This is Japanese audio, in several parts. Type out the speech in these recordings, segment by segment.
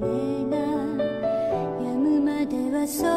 雨が止むまではそう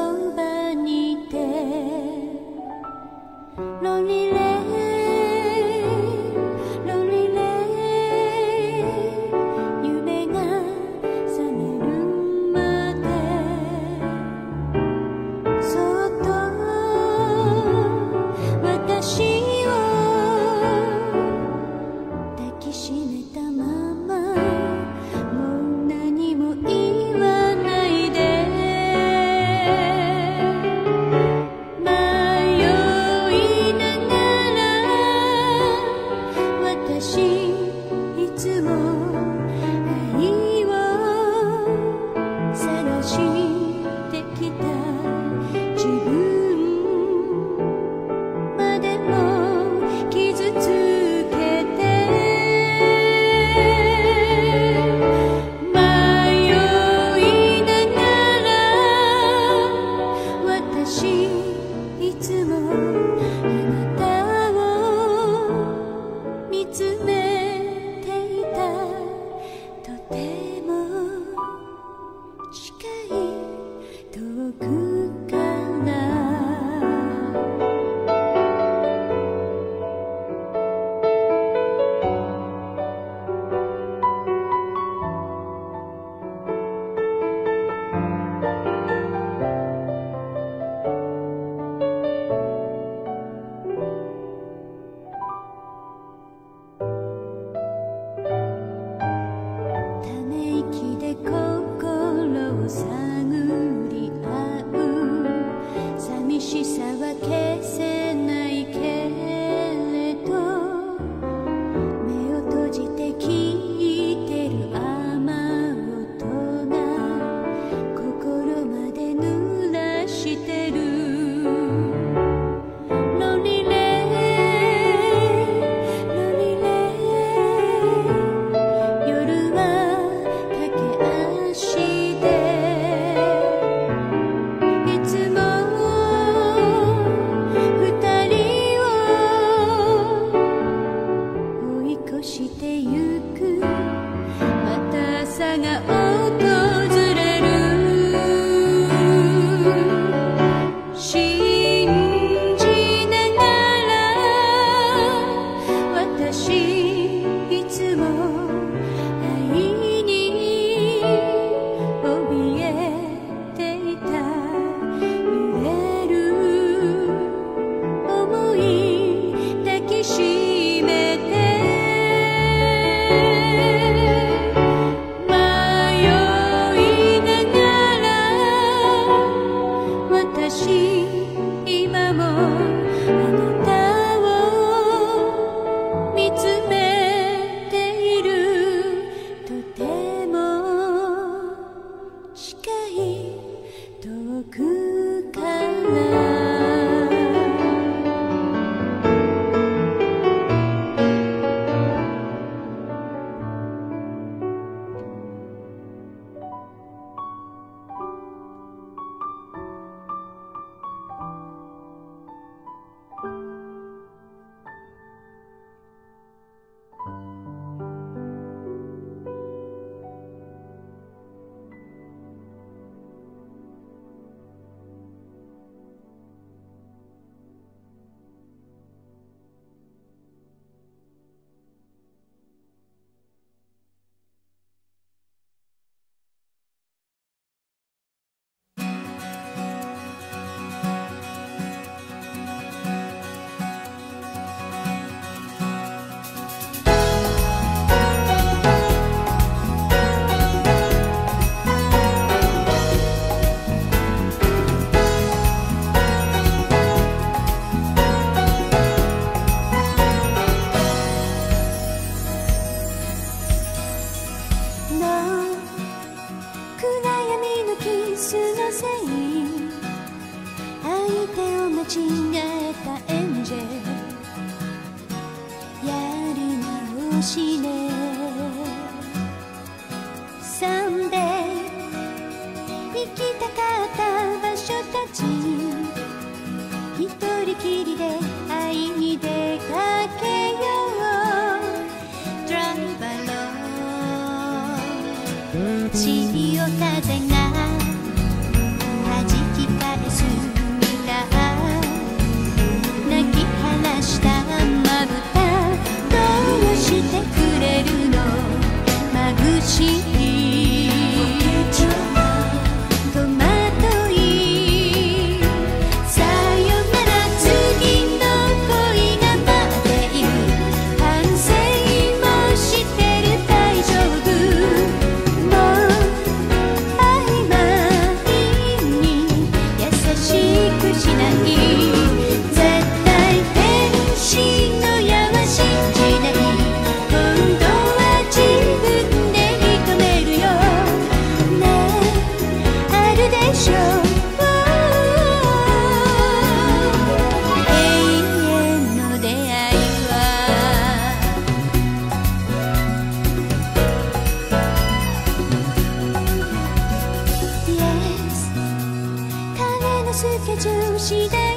して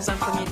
dans un premier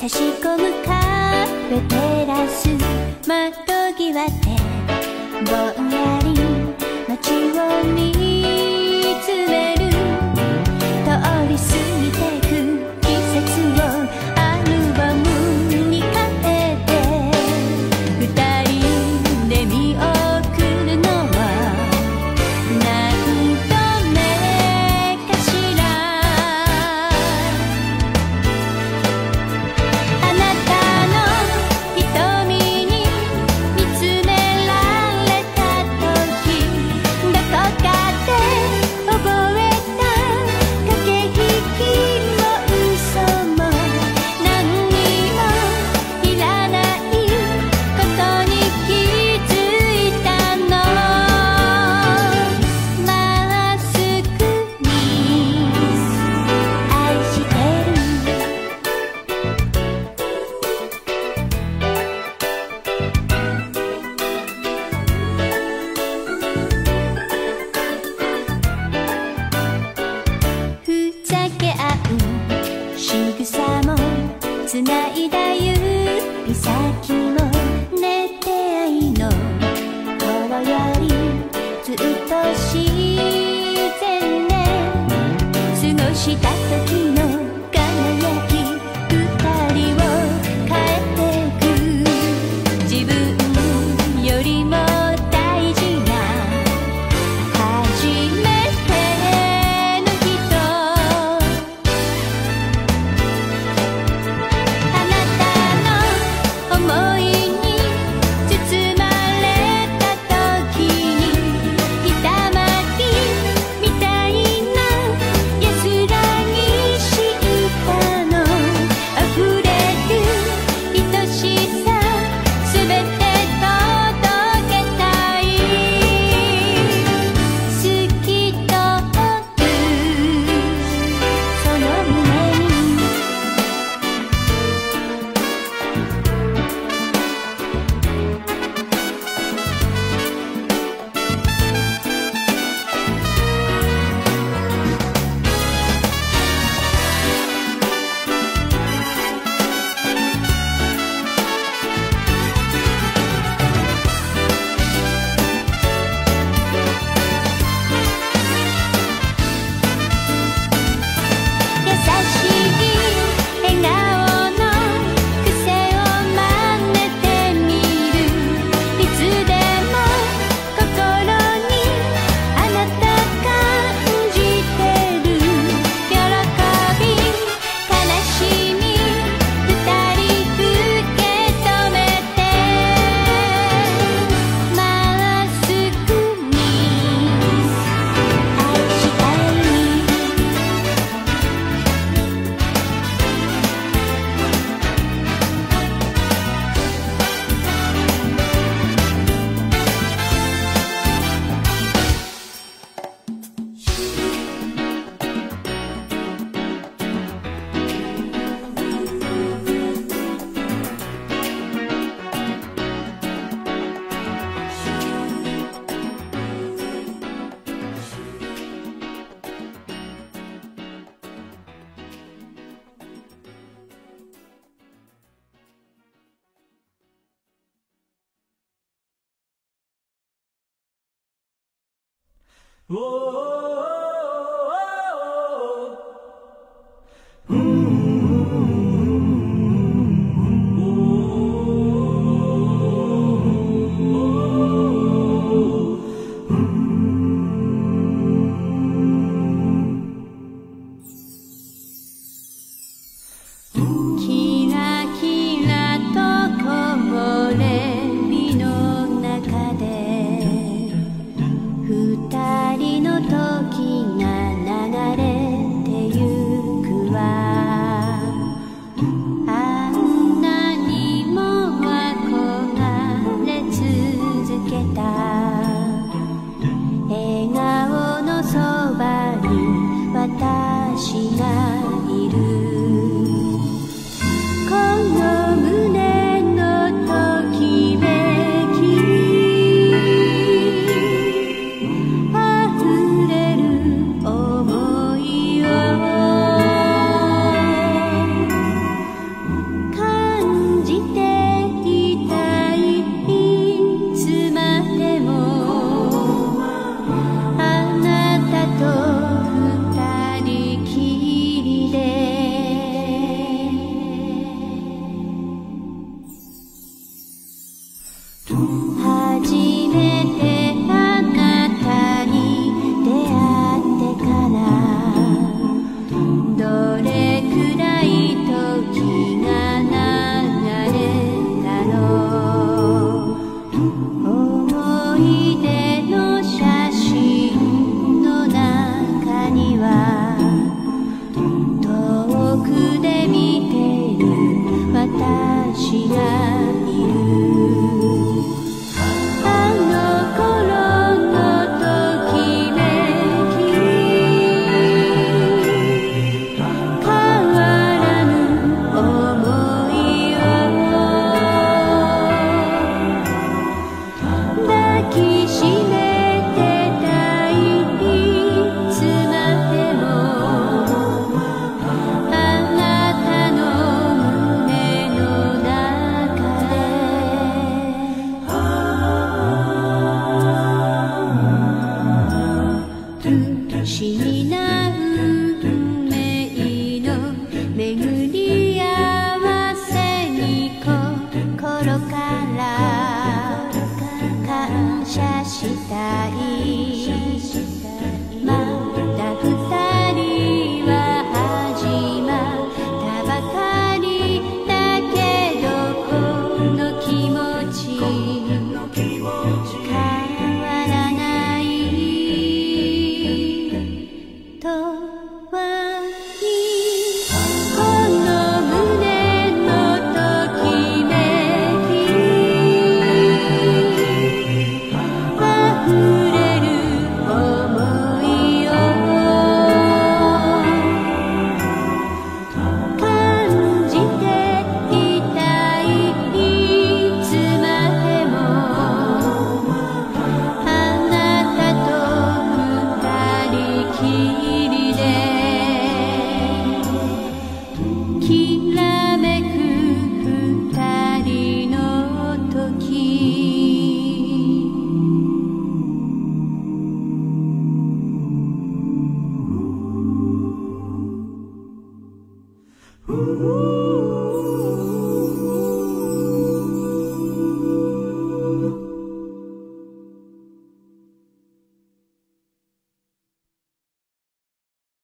差し込むカーペテラス窓際でぼんやり街を見